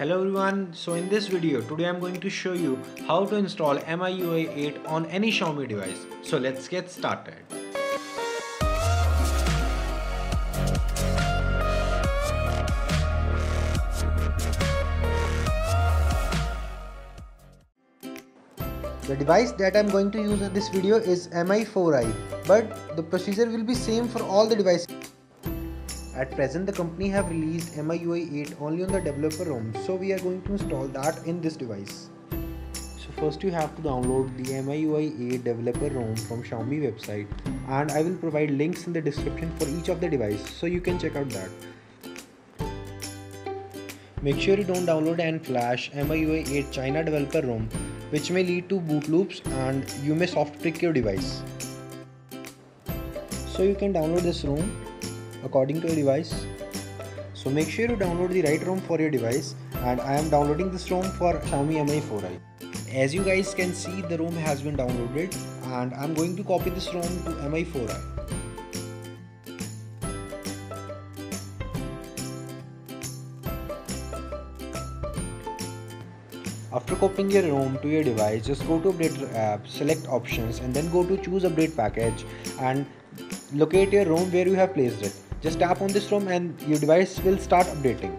Hello everyone, so in this video today I'm going to show you how to install MIUI 8 on any Xiaomi device. So let's get started. The device that I'm going to use in this video is Mi4i but the procedure will be same for all the devices. At present the company have released MIUI 8 only on the developer ROM so we are going to install that in this device. So first you have to download the MIUI 8 developer ROM from Xiaomi website and I will provide links in the description for each of the device so you can check out that. Make sure you don't download and flash MIUI 8 China developer ROM which may lead to boot loops and you may soft brick your device. So you can download this ROM according to your device. So make sure you download the right ROM for your device and I am downloading this ROM for Xiaomi Mi4i. As you guys can see the ROM has been downloaded and I'm going to copy this ROM to Mi4i. After copying your ROM to your device, just go to update app, select options and then go to choose update package and locate your ROM where you have placed it. Just tap on this ROM and your device will start updating.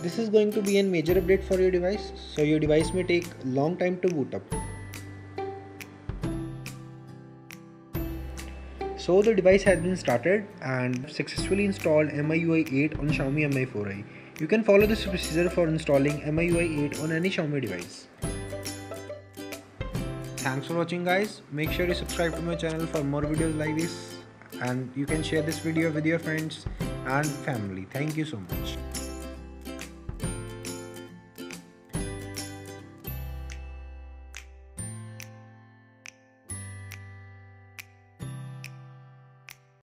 This is going to be a major update for your device, so your device may take long time to boot up. So the device has been started and successfully installed MIUI 8 on Xiaomi Mi4i. You can follow this procedure for installing MIUI 8 on any Xiaomi device. Thanks for watching guys. Make sure you subscribe to my channel for more videos like this and you can share this video with your friends and family. Thank you so much.